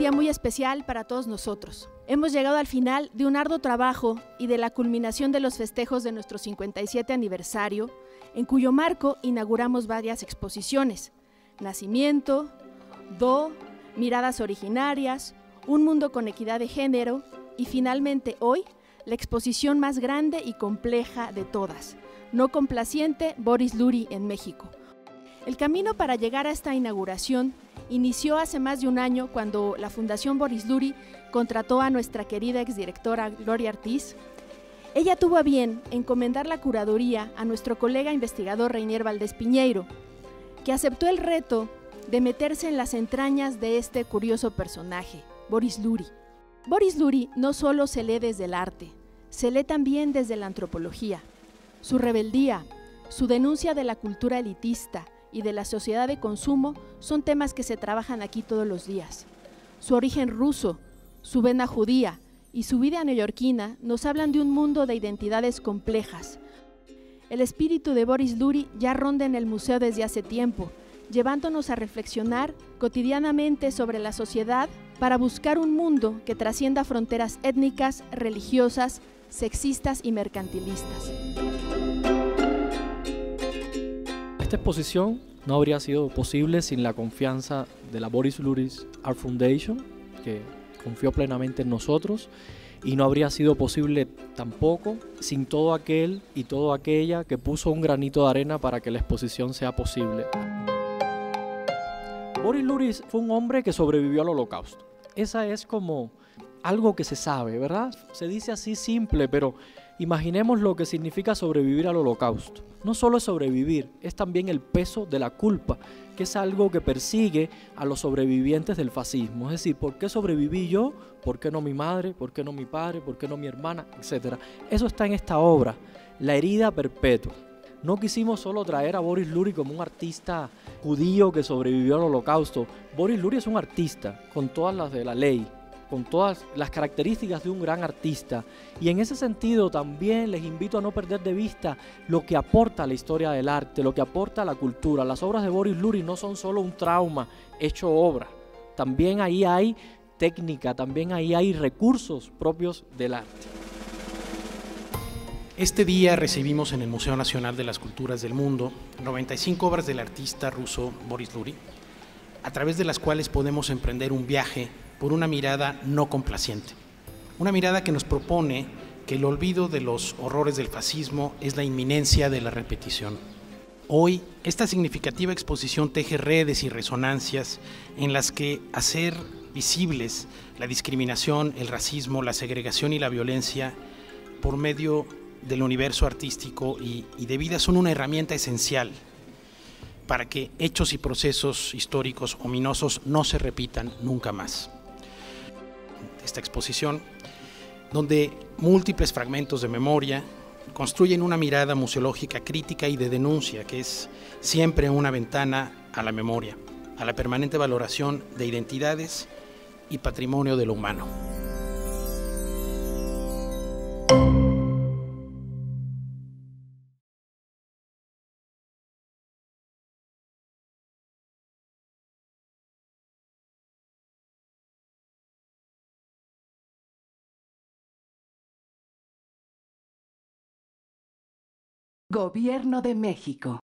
día muy especial para todos nosotros. Hemos llegado al final de un arduo trabajo y de la culminación de los festejos de nuestro 57 aniversario, en cuyo marco inauguramos varias exposiciones. Nacimiento, Do, Miradas Originarias, Un Mundo con Equidad de Género y finalmente hoy, la exposición más grande y compleja de todas, No Complaciente Boris Luri en México. El camino para llegar a esta inauguración inició hace más de un año cuando la Fundación Boris Luri contrató a nuestra querida exdirectora Gloria Ortiz. Ella tuvo a bien encomendar la curaduría a nuestro colega investigador Reinier Valdés Piñeiro, que aceptó el reto de meterse en las entrañas de este curioso personaje, Boris Luri. Boris Luri no solo se lee desde el arte, se lee también desde la antropología. Su rebeldía, su denuncia de la cultura elitista, y de la sociedad de consumo son temas que se trabajan aquí todos los días. Su origen ruso, su vena judía y su vida neoyorquina nos hablan de un mundo de identidades complejas. El espíritu de Boris Luri ya ronda en el museo desde hace tiempo, llevándonos a reflexionar cotidianamente sobre la sociedad para buscar un mundo que trascienda fronteras étnicas, religiosas, sexistas y mercantilistas. Esta exposición no habría sido posible sin la confianza de la Boris Luris Art Foundation, que confió plenamente en nosotros, y no habría sido posible tampoco sin todo aquel y todo aquella que puso un granito de arena para que la exposición sea posible. Boris Luris fue un hombre que sobrevivió al holocausto. Esa es como algo que se sabe, ¿verdad? Se dice así simple, pero imaginemos lo que significa sobrevivir al holocausto. No solo es sobrevivir, es también el peso de la culpa, que es algo que persigue a los sobrevivientes del fascismo. Es decir, ¿por qué sobreviví yo? ¿Por qué no mi madre? ¿Por qué no mi padre? ¿Por qué no mi hermana? Etcétera. Eso está en esta obra, La herida perpetua. No quisimos solo traer a Boris Luri como un artista judío que sobrevivió al holocausto. Boris Luri es un artista con todas las de la ley, con todas las características de un gran artista. Y en ese sentido también les invito a no perder de vista lo que aporta la historia del arte, lo que aporta la cultura. Las obras de Boris Luri no son solo un trauma hecho obra, también ahí hay técnica, también ahí hay recursos propios del arte. Este día recibimos en el Museo Nacional de las Culturas del Mundo 95 obras del artista ruso Boris Luri, a través de las cuales podemos emprender un viaje por una mirada no complaciente. Una mirada que nos propone que el olvido de los horrores del fascismo es la inminencia de la repetición. Hoy, esta significativa exposición teje redes y resonancias en las que hacer visibles la discriminación, el racismo, la segregación y la violencia por medio del universo artístico y, de vida son una herramienta esencial para que hechos y procesos históricos ominosos no se repitan nunca más esta exposición, donde múltiples fragmentos de memoria construyen una mirada museológica crítica y de denuncia, que es siempre una ventana a la memoria, a la permanente valoración de identidades y patrimonio de lo humano. Gobierno de México.